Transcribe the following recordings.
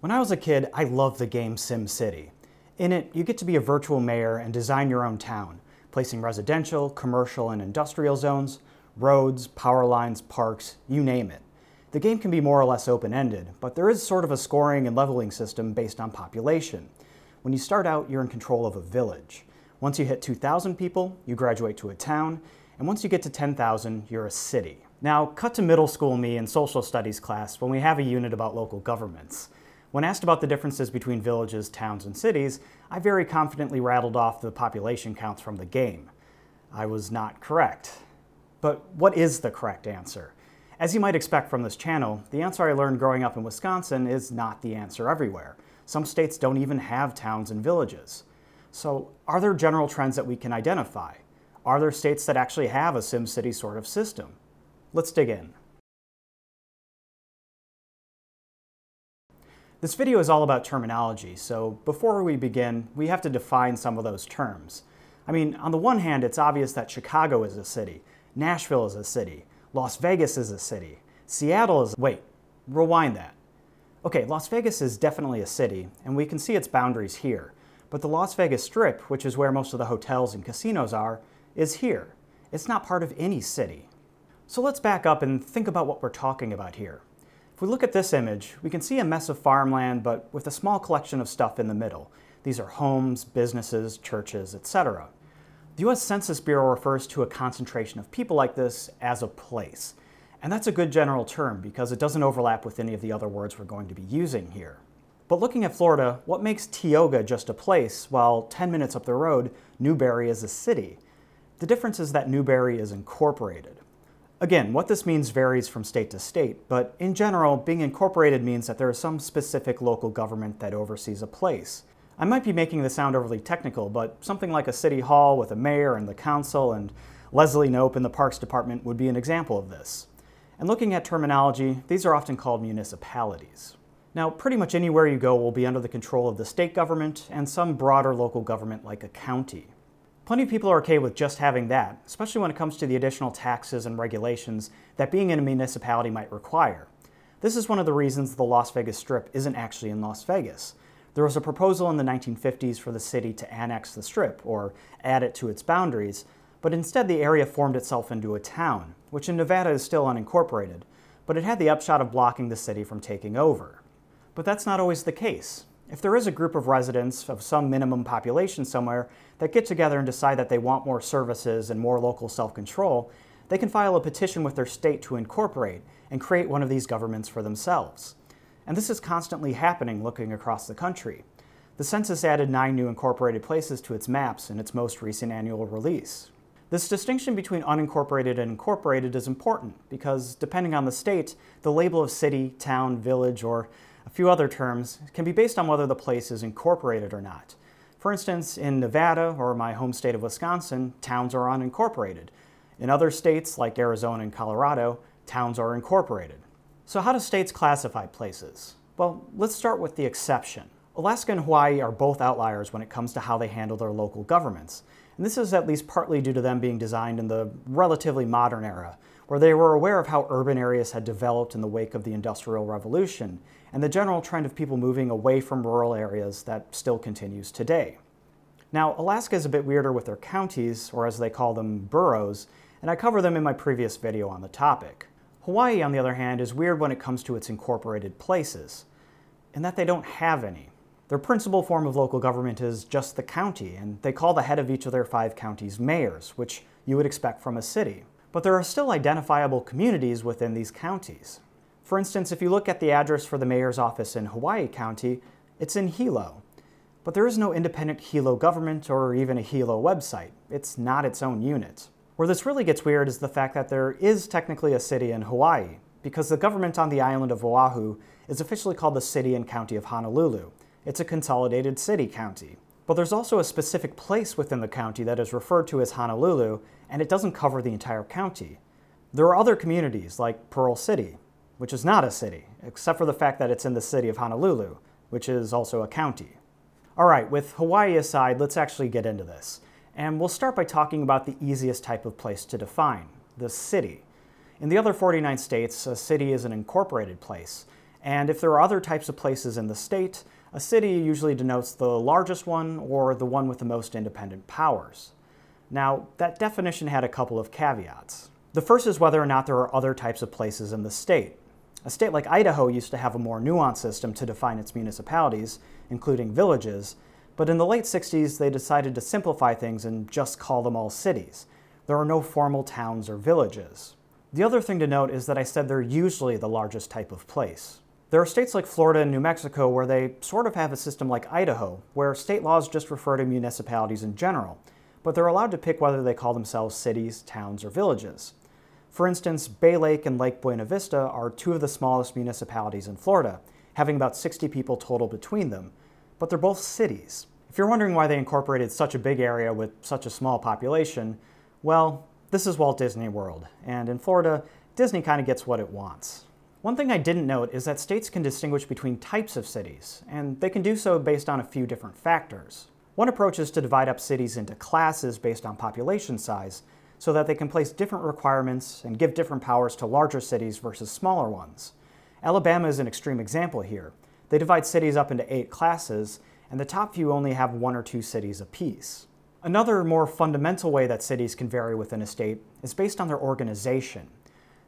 When I was a kid, I loved the game SimCity. In it, you get to be a virtual mayor and design your own town, placing residential, commercial, and industrial zones, roads, power lines, parks, you name it. The game can be more or less open-ended, but there is sort of a scoring and leveling system based on population. When you start out, you're in control of a village. Once you hit 2,000 people, you graduate to a town, and once you get to 10,000, you're a city. Now, cut to middle school me in social studies class when we have a unit about local governments. When asked about the differences between villages, towns, and cities, I very confidently rattled off the population counts from the game. I was not correct. But what is the correct answer? As you might expect from this channel, the answer I learned growing up in Wisconsin is not the answer everywhere. Some states don't even have towns and villages. So are there general trends that we can identify? Are there states that actually have a SimCity sort of system? Let's dig in. This video is all about terminology, so before we begin, we have to define some of those terms. I mean, on the one hand, it's obvious that Chicago is a city, Nashville is a city, Las Vegas is a city, Seattle is... Wait, rewind that. Okay, Las Vegas is definitely a city, and we can see its boundaries here. But the Las Vegas Strip, which is where most of the hotels and casinos are, is here. It's not part of any city. So let's back up and think about what we're talking about here. If we look at this image, we can see a mess of farmland, but with a small collection of stuff in the middle. These are homes, businesses, churches, etc. The U.S. Census Bureau refers to a concentration of people like this as a place. And that's a good general term because it doesn't overlap with any of the other words we're going to be using here. But looking at Florida, what makes Tioga just a place while 10 minutes up the road, Newberry is a city? The difference is that Newberry is incorporated. Again, what this means varies from state to state, but in general, being incorporated means that there is some specific local government that oversees a place. I might be making this sound overly technical, but something like a city hall with a mayor and the council and Leslie Knope in the Parks Department would be an example of this. And looking at terminology, these are often called municipalities. Now, pretty much anywhere you go will be under the control of the state government and some broader local government like a county. Plenty of people are okay with just having that, especially when it comes to the additional taxes and regulations that being in a municipality might require. This is one of the reasons the Las Vegas Strip isn't actually in Las Vegas. There was a proposal in the 1950s for the city to annex the Strip, or add it to its boundaries, but instead the area formed itself into a town, which in Nevada is still unincorporated, but it had the upshot of blocking the city from taking over. But that's not always the case. If there is a group of residents of some minimum population somewhere that get together and decide that they want more services and more local self-control, they can file a petition with their state to incorporate and create one of these governments for themselves. And this is constantly happening looking across the country. The census added nine new incorporated places to its maps in its most recent annual release. This distinction between unincorporated and incorporated is important because depending on the state, the label of city, town, village, or a few other terms, can be based on whether the place is incorporated or not. For instance, in Nevada, or my home state of Wisconsin, towns are unincorporated. In other states, like Arizona and Colorado, towns are incorporated. So how do states classify places? Well, let's start with the exception. Alaska and Hawaii are both outliers when it comes to how they handle their local governments. And this is at least partly due to them being designed in the relatively modern era, where they were aware of how urban areas had developed in the wake of the Industrial Revolution and the general trend of people moving away from rural areas that still continues today. Now, Alaska is a bit weirder with their counties, or as they call them, boroughs, and I cover them in my previous video on the topic. Hawaii, on the other hand, is weird when it comes to its incorporated places, in that they don't have any. Their principal form of local government is just the county, and they call the head of each of their five counties mayors, which you would expect from a city. But there are still identifiable communities within these counties. For instance, if you look at the address for the mayor's office in Hawaii County, it's in Hilo. But there is no independent Hilo government or even a Hilo website. It's not its own unit. Where this really gets weird is the fact that there is technically a city in Hawaii, because the government on the island of Oahu is officially called the City and County of Honolulu. It's a consolidated city-county. But there's also a specific place within the county that is referred to as Honolulu, and it doesn't cover the entire county. There are other communities, like Pearl City, which is not a city, except for the fact that it's in the city of Honolulu, which is also a county. All right, with Hawaii aside, let's actually get into this. And we'll start by talking about the easiest type of place to define, the city. In the other 49 states, a city is an incorporated place, And if there are other types of places in the state, a city usually denotes the largest one or the one with the most independent powers. Now, that definition had a couple of caveats. The first is whether or not there are other types of places in the state. A state like Idaho used to have a more nuanced system to define its municipalities, including villages, but in the late 60s they decided to simplify things and just call them all cities. There are no formal towns or villages. The other thing to note is that I said they're usually the largest type of place. There are states like Florida and New Mexico where they sort of have a system like Idaho, where state laws just refer to municipalities in general, but they're allowed to pick whether they call themselves cities, towns, or villages. For instance, Bay Lake and Lake Buena Vista are two of the smallest municipalities in Florida, having about 60 people total between them, but they're both cities. If you're wondering why they incorporated such a big area with such a small population, well, this is Walt Disney World, and in Florida, Disney kind of gets what it wants. One thing I didn't note is that states can distinguish between types of cities, and they can do so based on a few different factors. One approach is to divide up cities into classes based on population size, so that they can place different requirements and give different powers to larger cities versus smaller ones. Alabama is an extreme example here. They divide cities up into eight classes, and the top few only have one or two cities apiece. Another more fundamental way that cities can vary within a state is based on their organization.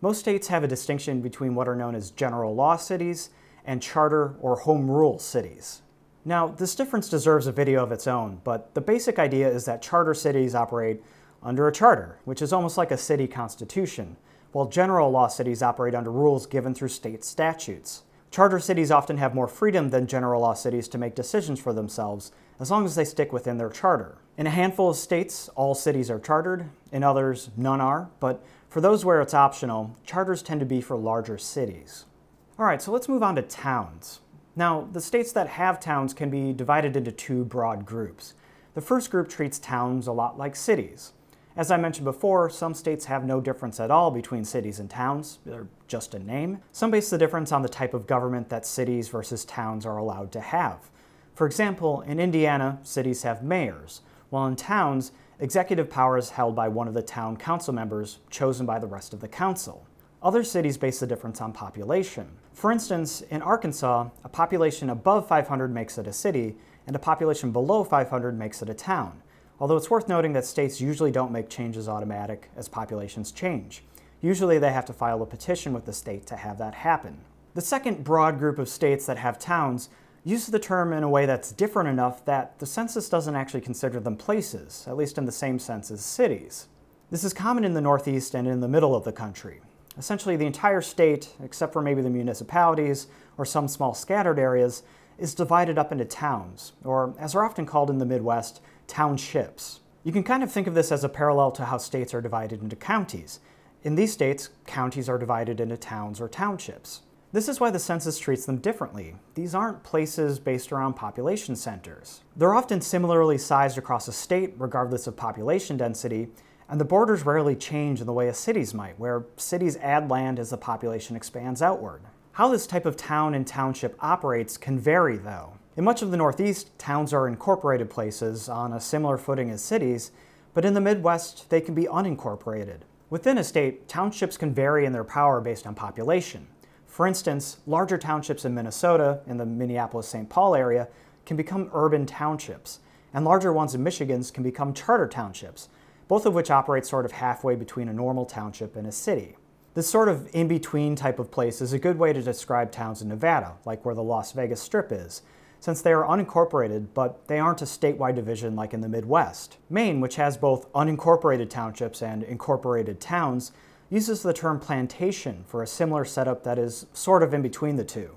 Most states have a distinction between what are known as general law cities and charter or home rule cities. Now, this difference deserves a video of its own, but the basic idea is that charter cities operate under a charter, which is almost like a city constitution, while general law cities operate under rules given through state statutes. Charter cities often have more freedom than general law cities to make decisions for themselves, as long as they stick within their charter. In a handful of states, all cities are chartered, in others, none are, but for those where it's optional, charters tend to be for larger cities. All right, so let's move on to towns. Now, the states that have towns can be divided into two broad groups. The first group treats towns a lot like cities. As I mentioned before, some states have no difference at all between cities and towns, they're just a name. Some base the difference on the type of government that cities versus towns are allowed to have. For example, in Indiana, cities have mayors, while in towns, executive power is held by one of the town council members chosen by the rest of the council. Other cities base the difference on population. For instance, in Arkansas, a population above 500 makes it a city, and a population below 500 makes it a town. Although it's worth noting that states usually don't make changes automatic as populations change. Usually they have to file a petition with the state to have that happen. The second broad group of states that have towns uses the term in a way that's different enough that the census doesn't actually consider them places, at least in the same sense as cities. This is common in the Northeast and in the middle of the country. Essentially, the entire state, except for maybe the municipalities or some small scattered areas, is divided up into towns, or as are often called in the Midwest, townships. You can kind of think of this as a parallel to how states are divided into counties. In these states, counties are divided into towns or townships. This is why the census treats them differently. These aren't places based around population centers. They're often similarly sized across a state, regardless of population density, and the borders rarely change in the way a cities might, where cities add land as the population expands outward. How this type of town and township operates can vary, though. In much of the Northeast, towns are incorporated places on a similar footing as cities, but in the Midwest, they can be unincorporated. Within a state, townships can vary in their power based on population. For instance, larger townships in Minnesota, in the Minneapolis-St. Paul area, can become urban townships, and larger ones in Michigan can become charter townships, both of which operate sort of halfway between a normal township and a city. This sort of in-between type of place is a good way to describe towns in Nevada, like where the Las Vegas Strip is, since they are unincorporated, but they aren't a statewide division like in the Midwest. Maine, which has both unincorporated townships and incorporated towns, uses the term plantation for a similar setup that is sort of in between the two.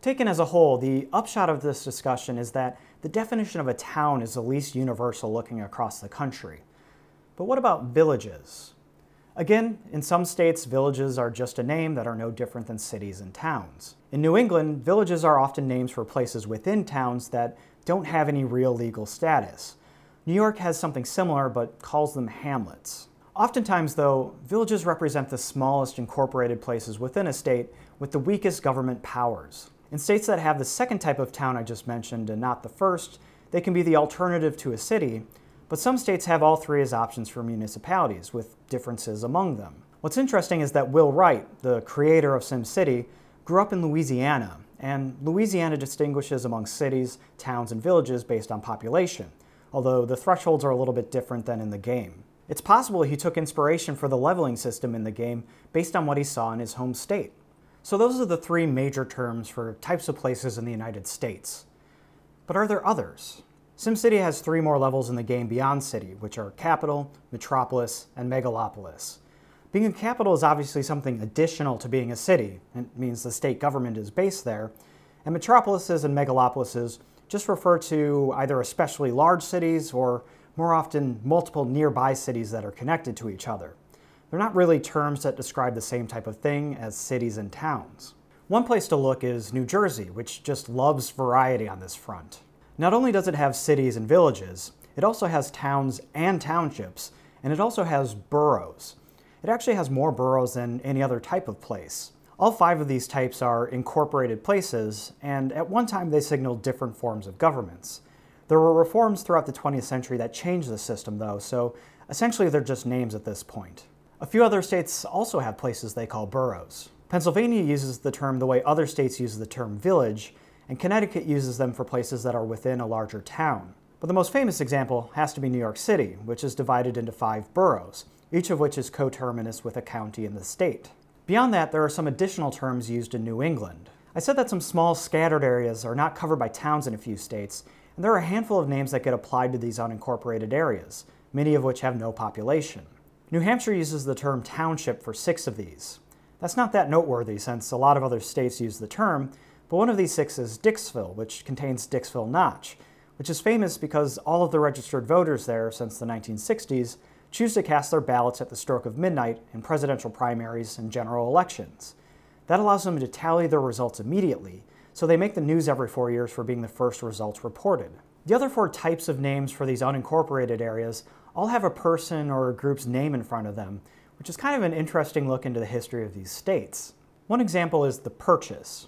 Taken as a whole, the upshot of this discussion is that the definition of a town is the least universal looking across the country. But what about villages? Again, in some states, villages are just a name that are no different than cities and towns. In New England, villages are often names for places within towns that don't have any real legal status. New York has something similar but calls them hamlets. Oftentimes, though, villages represent the smallest incorporated places within a state with the weakest government powers. In states that have the second type of town I just mentioned and not the first, they can be the alternative to a city, but some states have all three as options for municipalities, with differences among them. What's interesting is that Will Wright, the creator of SimCity, grew up in Louisiana, and Louisiana distinguishes among cities, towns, and villages based on population, although the thresholds are a little bit different than in the game. It's possible he took inspiration for the leveling system in the game based on what he saw in his home state. So those are the three major terms for types of places in the United States. But are there others? SimCity has three more levels in the game beyond city, which are capital, metropolis, and megalopolis. Being a capital is obviously something additional to being a city. It means the state government is based there. And metropolises and megalopolises just refer to either especially large cities or more often multiple nearby cities that are connected to each other. They're not really terms that describe the same type of thing as cities and towns. One place to look is New Jersey, which just loves variety on this front. Not only does it have cities and villages, it also has towns and townships, and it also has boroughs. It actually has more boroughs than any other type of place. All five of these types are incorporated places, and at one time they signaled different forms of governments. There were reforms throughout the 20th century that changed the system, though, so essentially they're just names at this point. A few other states also have places they call boroughs. Pennsylvania uses the term the way other states use the term village, and Connecticut uses them for places that are within a larger town. But the most famous example has to be New York City, which is divided into five boroughs, each of which is coterminous with a county in the state. Beyond that, there are some additional terms used in New England. I said that some small scattered areas are not covered by towns in a few states, and there are a handful of names that get applied to these unincorporated areas, many of which have no population. New Hampshire uses the term township for six of these. That's not that noteworthy since a lot of other states use the term, but one of these six is Dixville, which contains Dixville Notch, which is famous because all of the registered voters there since the 1960s choose to cast their ballots at the stroke of midnight in presidential primaries and general elections. That allows them to tally their results immediately, so they make the news every four years for being the first results reported. The other four types of names for these unincorporated areas all have a person or a group's name in front of them, which is kind of an interesting look into the history of these states. One example is the Purchase.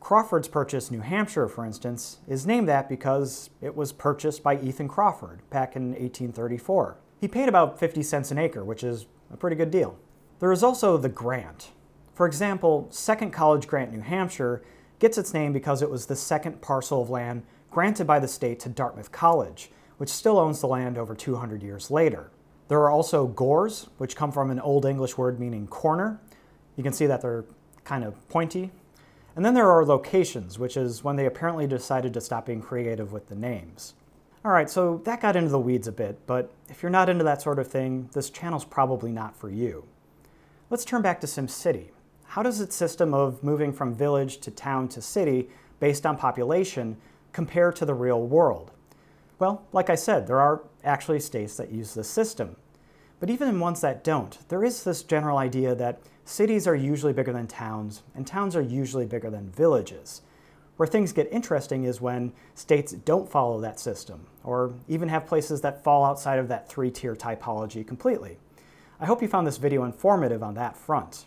Crawford's Purchase, New Hampshire, for instance, is named that because it was purchased by Ethan Crawford back in 1834. He paid about 50 cents an acre, which is a pretty good deal. There is also the grant. For example, Second College Grant, New Hampshire, gets its name because it was the second parcel of land granted by the state to Dartmouth College, which still owns the land over 200 years later. There are also gores, which come from an Old English word meaning corner. You can see that they're kind of pointy, and then there are locations, which is when they apparently decided to stop being creative with the names. Alright, so that got into the weeds a bit, but if you're not into that sort of thing, this channel's probably not for you. Let's turn back to SimCity. How does its system of moving from village to town to city based on population compare to the real world? Well, like I said, there are actually states that use this system. But even in ones that don't, there is this general idea that cities are usually bigger than towns, and towns are usually bigger than villages. Where things get interesting is when states don't follow that system, or even have places that fall outside of that three-tier typology completely. I hope you found this video informative on that front.